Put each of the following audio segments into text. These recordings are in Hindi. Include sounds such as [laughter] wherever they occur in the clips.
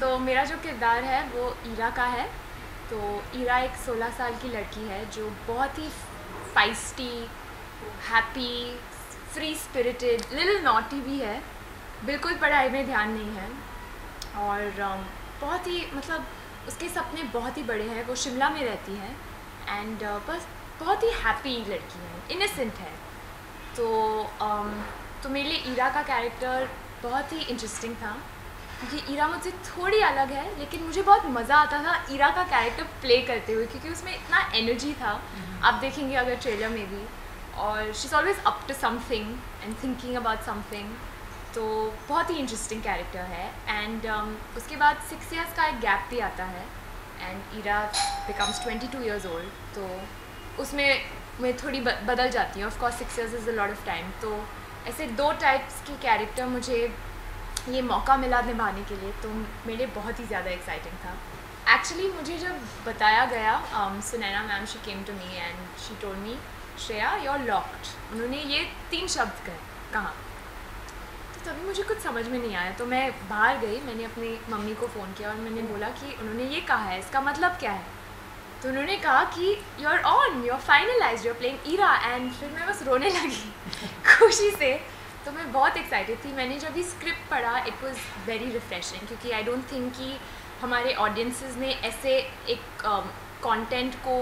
तो मेरा जो किरदार है वो ईरा का है। तो ईरा एक 16 साल की लड़की है जो बहुत ही feisty happy free spirited lil naughty भी है। बिल्कुल पढ़ाई में ध्यान नहीं है। और um, बहुत ही मतलब उसके सपने बहुत ही बड़े हैं। वो शिमला में रहती है। एंड uh, बस बहुत ही हैप्पी लड़की है। इनोसेंट है। तो um, तो मेरे लिए ईरा का कैरेक्टर बहुत ही इंटरेस्टिंग था। क्योंकि ईरा मुझसे थोड़ी अलग है लेकिन मुझे बहुत मज़ा आता था ईरा का कैरेक्टर प्ले करते हुए क्योंकि उसमें इतना एनर्जी था। आप देखेंगे अगर ट्रेलर में भी। और she is always up to something and thinking about something तो बहुत ही इंटरेस्टिंग कैरेक्टर है। एंड um, उसके बाद सिक्स ईयर्स का एक गैप भी आता है। And Ira becomes twenty two years old तो उसमें मैं थोड़ी बदल जाती हूँ। Of course six years is a lot of time तो ऐसे दो टाइप्स के कैरेक्टर मुझे ये मौका मिला निभाने के लिए तो मेरे लिए बहुत ही ज़्यादा एक्साइटिंग था। एक्चुअली मुझे जब बताया गया Sunaina ma'am she came to me and she told me Shreya you're locked उन्होंने ये तीन शब्द कहे, कहा। तो तभी मुझे कुछ समझ में नहीं आया तो मैं बाहर गई, मैंने अपनी मम्मी को फ़ोन किया और मैंने बोला कि उन्होंने ये कहा है, इसका मतलब क्या है? तो उन्होंने कहा कि you are on you are finalise you are playing Ira and फिर मैं बस रोने लगी, [laughs] खुशी से। तो मैं बहुत एक्साइटेड थी। मैंने जब भी स्क्रिप्ट पढ़ा इट वॉज़ वेरी रिफ्रेशिंग क्योंकि आई डोंट थिंक कि हमारे ऑडियंसिस ने ऐसे एक कंटेंट um, को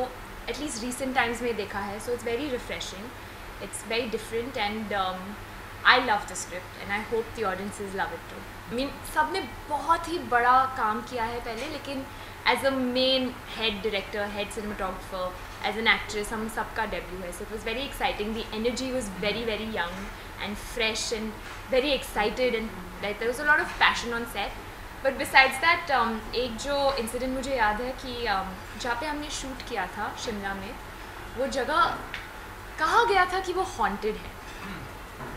एटलीस्ट रिसेंट टाइम्स में देखा है। So it's very refreshing it's very different and I love the script and I hope the audiences love it too mean सबने बहुत ही बड़ा काम किया है पहले लेकिन as a main head director head cinematographer as an actress हम सबका डेब्यू है। So it was very exciting the energy was very very young and fresh and very excited and like there was a lot of passion on set. But besides that एक जो इंसिडेंट मुझे याद है कि um, जहाँ पे हमने शूट किया था शिमला में वो जगह कहा गया था कि वो हॉन्टेड है।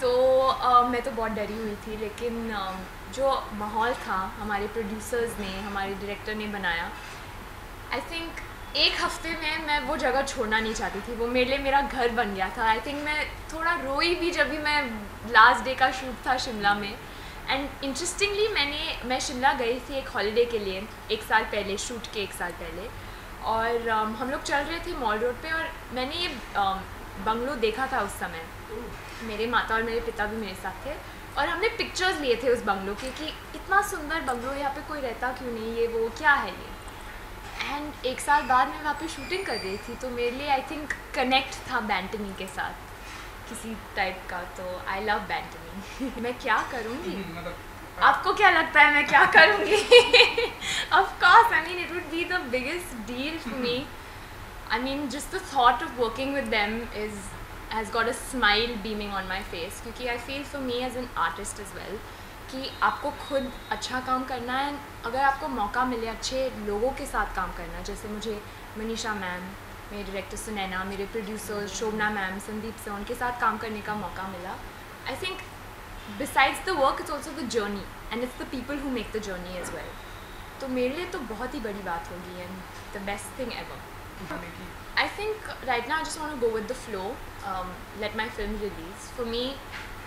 तो uh, मैं तो बहुत डरी हुई थी लेकिन uh, जो माहौल था हमारे प्रोड्यूसर्स ने हमारे डायरेक्टर ने बनाया आई थिंक एक हफ़्ते में मैं वो जगह छोड़ना नहीं चाहती थी। वो मेरे लिए मेरा घर बन गया था। आई थिंक मैं थोड़ा रोई भी जब भी मैं लास्ट डे का शूट था शिमला में। एंड इंटरेस्टिंगली मैंने मैं शिमला गई थी एक हॉलीडे के लिए एक साल पहले शूट के एक साल पहले। और um, हम लोग चल रहे थे मॉल रोड पे और मैंने ये um, बंगलो देखा था उस समय। मेरे माता और मेरे पिता भी मेरे साथ थे और हमने पिक्चर्स लिए थे उस बंगलो के कि इतना सुंदर बंगलो यहाँ पे कोई रहता क्यों नहीं? ये वो क्या है ये? एंड एक साल बाद मैं वहाँ पे शूटिंग कर रही थी तो मेरे लिए आई थिंक कनेक्ट था बैंटनी के साथ किसी टाइप का तो आई लव बैंटनी मैं क्या करूँगी? मतलब, आपको क्या लगता है मैं क्या करूँगी [laughs] of course I mean it would be the biggest deal for me I mean just the thought of working with them is has got a smile beaming on my face क्योंकि I feel for me as an artist is well कि आपको खुद अच्छा काम करना है, अगर आपको मौका मिले अच्छे लोगों के साथ काम करना, जैसे मुझे मनीषा मैम, मेरे डायरेक्टर सुनैना, मेरे प्रोड्यूसर शोभना मैम, संदीप से उनके साथ काम करने का मौका मिला। I think besides the work it's also the journey and it's the people who make the journey as well तो मेरे लिए तो बहुत ही बड़ी बात होगी and the best thing ever right ना I just go with the flow let my film release for me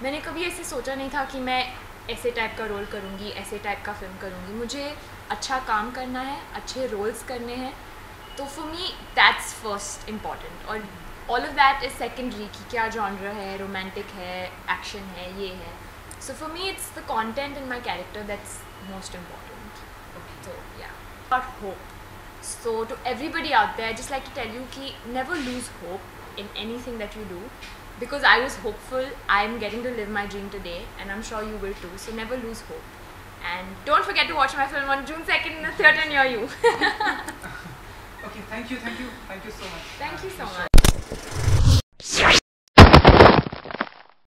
मैंने कभी ऐसे सोचा नहीं था कि मैं ऐसे टाइप का रोल करूँगी ऐसे टाइप का फ़िल्म करूँगी। मुझे अच्छा काम करना है अच्छे रोल्स करने हैं। तो for me that's first important और all of that is secondary कि क्या जॉनर है रोमांटिक है एक्शन है ये है। So for me it's the content in my character that's most important तो या but hope So to everybody out there, I just like to tell you ki never lose hope in anything that you do because I was hopeful. I'm getting to live my dream today, and I'm sure you will too. So never lose hope. And don't forget to watch my film on June 2nd in a theatre near you. [laughs] okay, thank you, thank you, thank you so much. Thank you so much.